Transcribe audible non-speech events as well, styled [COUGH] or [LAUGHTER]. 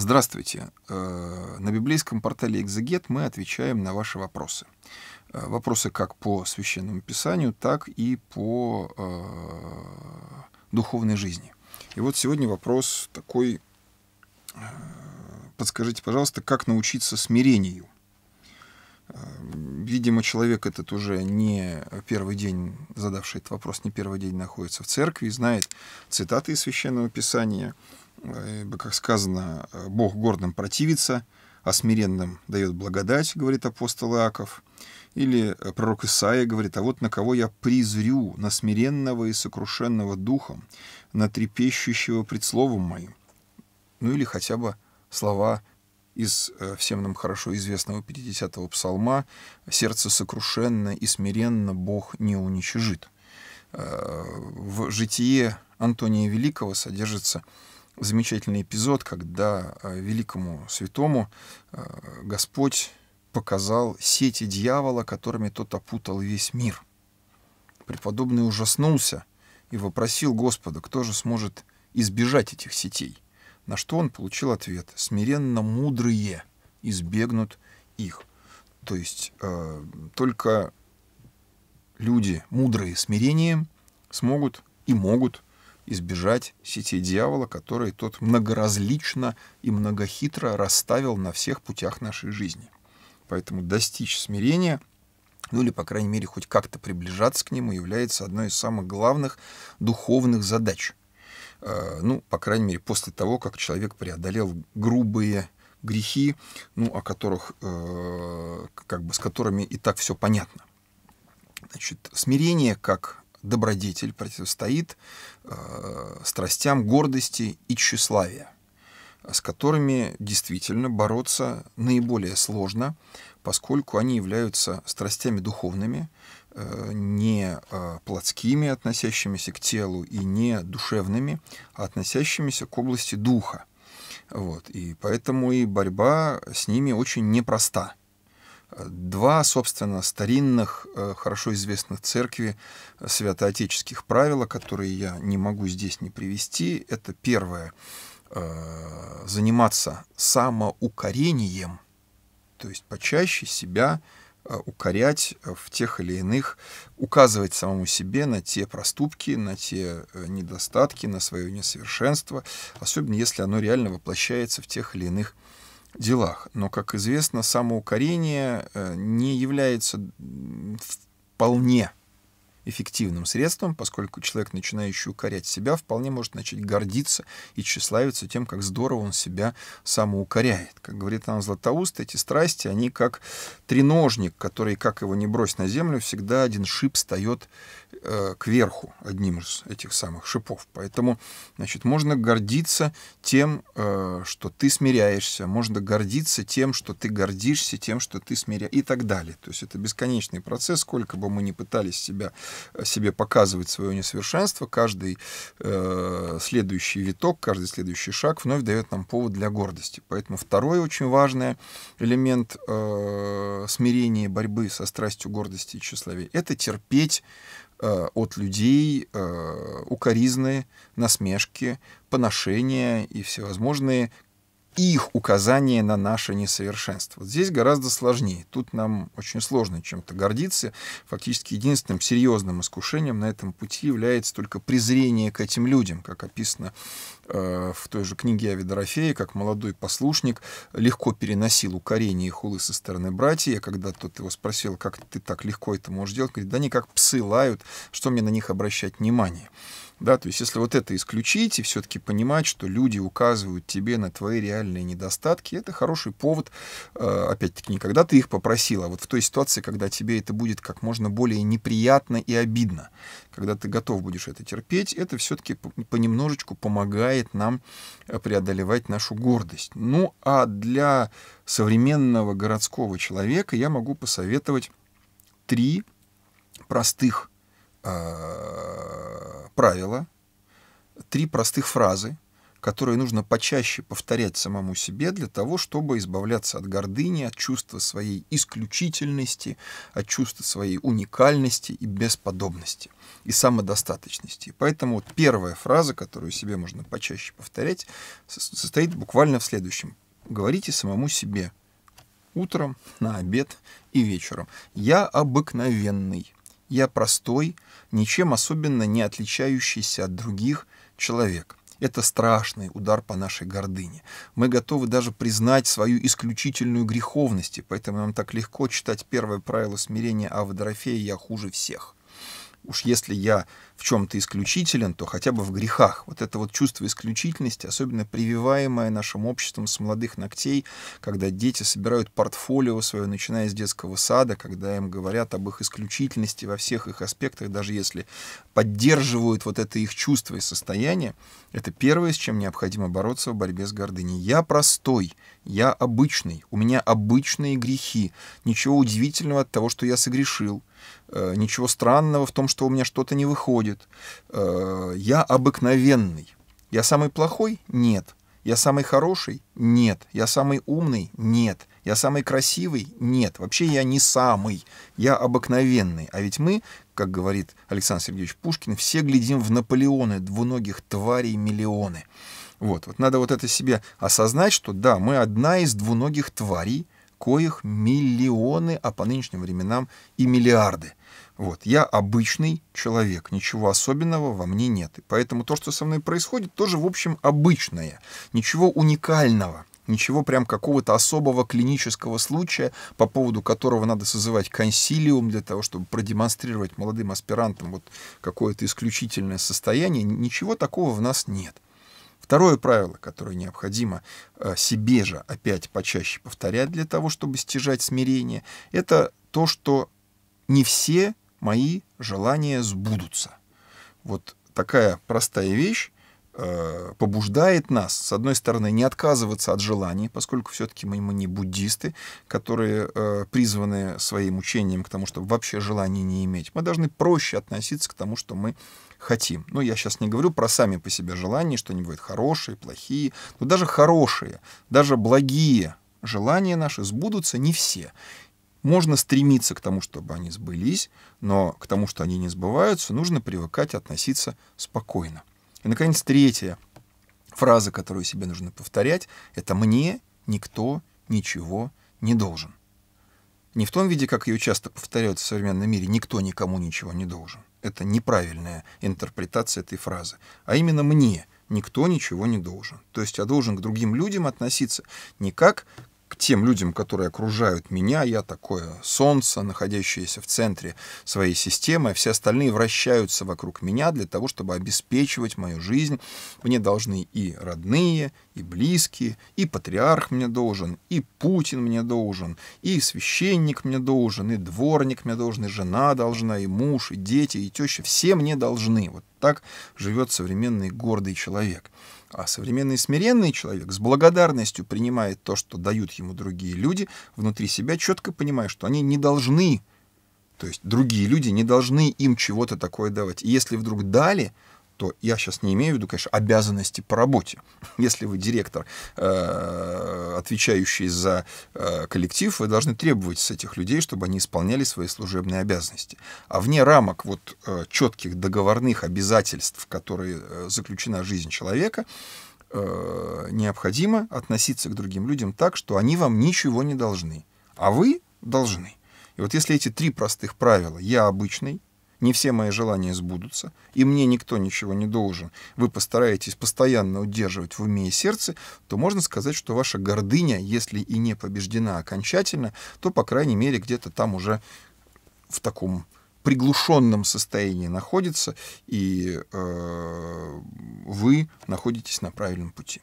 Здравствуйте. Э, на библейском портале «Экзегет» мы отвечаем на ваши вопросы. Э, вопросы как по Священному Писанию, так и по э, духовной жизни. И вот сегодня вопрос такой. Подскажите, пожалуйста, как научиться смирению? Видимо, человек этот уже не первый день, задавший этот вопрос, не первый день находится в церкви, знает цитаты из Священного Писания – как сказано, Бог гордым противится, а смиренным дает благодать, говорит апостол Иаков. Или пророк Исаия говорит, а вот на кого я призрю, на смиренного и сокрушенного духом, на трепещущего пред словом моим. Ну или хотя бы слова из э, всем нам хорошо известного 50-го псалма «Сердце сокрушенно и смиренно Бог не уничижит». Э, в житие Антония Великого содержится замечательный эпизод, когда э, великому святому э, Господь показал сети дьявола, которыми тот опутал весь мир. Преподобный ужаснулся и вопросил Господа, кто же сможет избежать этих сетей. На что он получил ответ. Смиренно мудрые избегнут их. То есть э, только люди мудрые смирением смогут и могут избежать сетей дьявола, которые тот многоразлично и многохитро расставил на всех путях нашей жизни. Поэтому достичь смирения, ну или, по крайней мере, хоть как-то приближаться к нему, является одной из самых главных духовных задач. Э, ну, по крайней мере, после того, как человек преодолел грубые грехи, ну, о которых, э, как бы, с которыми и так все понятно. Значит, смирение как добродетель противостоит э, страстям гордости и тщеславия, с которыми действительно бороться наиболее сложно, поскольку они являются страстями духовными, э, не э, плотскими, относящимися к телу, и не душевными, а относящимися к области духа. Вот. И поэтому и борьба с ними очень непроста. Два, собственно, старинных, э, хорошо известных церкви святоотеческих правила, которые я не могу здесь не привести. Это первое э, — заниматься самоукорением, то есть почаще себя э, укорять в тех или иных, указывать самому себе на те проступки, на те недостатки, на свое несовершенство, особенно если оно реально воплощается в тех или иных делах. Но, как известно, самоукорение э, не является вполне эффективным средством, поскольку человек, начинающий укорять себя, вполне может начать гордиться и тщеславиться тем, как здорово он себя самоукоряет. Как говорит нам Златоуст, эти страсти, они как треножник, который, как его не брось на землю, всегда один шип встает э, кверху, одним из этих самых шипов. Поэтому, значит, можно гордиться тем, э, что ты смиряешься, можно гордиться тем, что ты гордишься, тем, что ты смиряешь, и так далее. То есть это бесконечный процесс, сколько бы мы ни пытались себя себе показывать свое несовершенство, каждый э, следующий виток, каждый следующий шаг вновь дает нам повод для гордости. Поэтому второй очень важный элемент э, смирения, борьбы со страстью гордости и тщеславия — это терпеть э, от людей э, укоризны, насмешки, поношения и всевозможные их указание на наше несовершенство. Здесь гораздо сложнее. Тут нам очень сложно чем-то гордиться. Фактически единственным серьезным искушением на этом пути является только презрение к этим людям, как описано э, в той же книге Ави Дорофея, как молодой послушник легко переносил укорение и хулы со стороны братья. Когда тот его спросил, как ты так легко это можешь делать, говорит, да они как псы лают, что мне на них обращать внимание. Да, то есть если вот это исключить и все-таки понимать, что люди указывают тебе на твои реальные недостатки, это хороший повод, э, опять-таки, не когда ты их попросил, а вот в той ситуации, когда тебе это будет как можно более неприятно и обидно, когда ты готов будешь это терпеть, это все-таки понемножечку помогает нам э, преодолевать нашу гордость. Ну, а для современного городского человека я могу посоветовать три простых правила, три простых фразы, которые нужно почаще повторять самому себе для того, чтобы избавляться от гордыни, от чувства своей исключительности, от чувства своей уникальности и бесподобности и самодостаточности. Поэтому вот первая фраза, которую себе можно почаще повторять, состоит буквально в следующем. Говорите самому себе утром, на обед и вечером. Я обыкновенный, я простой, ничем особенно не отличающийся от других человек. Это страшный удар по нашей гордыне. Мы готовы даже признать свою исключительную греховность, и поэтому нам так легко читать первое правило смирения Ава Дорофея «Я хуже всех». Уж если я в чем-то исключителен, то хотя бы в грехах. Вот это вот чувство исключительности, особенно прививаемое нашим обществом с молодых ногтей, когда дети собирают портфолио свое, начиная с детского сада, когда им говорят об их исключительности во всех их аспектах, даже если поддерживают вот это их чувство и состояние, это первое, с чем необходимо бороться в борьбе с гордыней. Я простой, я обычный, у меня обычные грехи. Ничего удивительного от того, что я согрешил. Э, ничего странного в том, что у меня что-то не выходит. Э, я обыкновенный. Я самый плохой? Нет. Я самый хороший? Нет. Я самый умный? Нет. Я самый красивый? Нет. Вообще я не самый. Я обыкновенный. А ведь мы, как говорит Александр Сергеевич Пушкин, все глядим в Наполеоны, двуногих тварей миллионы. Вот, вот надо вот это себе осознать, что да, мы одна из двуногих тварей, коих миллионы, а по нынешним временам и миллиарды. Вот. Я обычный человек, ничего особенного во мне нет. И поэтому то, что со мной происходит, тоже, в общем, обычное. Ничего уникального, ничего прям какого-то особого клинического случая, по поводу которого надо созывать консилиум для того, чтобы продемонстрировать молодым аспирантам вот какое-то исключительное состояние. Ничего такого в нас нет. Второе правило, которое необходимо э, себе же опять почаще повторять для того, чтобы стяжать смирение, это то, что не все мои желания сбудутся. Вот такая простая вещь э, побуждает нас, с одной стороны, не отказываться от желаний, поскольку все-таки мы, мы не буддисты, которые э, призваны своим учением к тому, чтобы вообще желаний не иметь. Мы должны проще относиться к тому, что мы хотим. Ну, я сейчас не говорю про сами по себе желания, что они бывают хорошие, плохие, но даже хорошие, даже благие желания наши сбудутся не все. Можно стремиться к тому, чтобы они сбылись, но к тому, что они не сбываются, нужно привыкать относиться спокойно. И, наконец, третья фраза, которую себе нужно повторять, это «мне никто ничего не должен». Не в том виде, как ее часто повторяют в современном мире, никто никому ничего не должен. Это неправильная интерпретация этой фразы. А именно мне никто ничего не должен. То есть я должен к другим людям относиться не как тем людям, которые окружают меня, я такое солнце, находящееся в центре своей системы, а все остальные вращаются вокруг меня для того, чтобы обеспечивать мою жизнь. Мне должны и родные, и близкие, и патриарх мне должен, и Путин мне должен, и священник мне должен, и дворник мне должен, и жена должна, и муж, и дети, и теща. Все мне должны. Вот так живет современный гордый человек. А современный смиренный человек с благодарностью принимает то, что дают ему другие люди, внутри себя четко понимая, что они не должны, то есть другие люди не должны им чего-то такое давать. И если вдруг дали, то я сейчас не имею в виду, конечно, обязанности по работе. [LAUGHS] Если вы директор, э, отвечающий за э, коллектив, вы должны требовать с этих людей, чтобы они исполняли свои служебные обязанности. А вне рамок вот э, четких договорных обязательств, которые заключена жизнь человека, необходимо относиться к другим людям так, что они вам ничего не должны, а вы должны. И вот если эти три простых правила «я обычный», не все мои желания сбудутся, и мне никто ничего не должен, вы постараетесь постоянно удерживать в уме и сердце, то можно сказать, что ваша гордыня, если и не побеждена окончательно, то, по крайней мере, где-то там уже в таком приглушенном состоянии находится, и э, вы находитесь на правильном пути.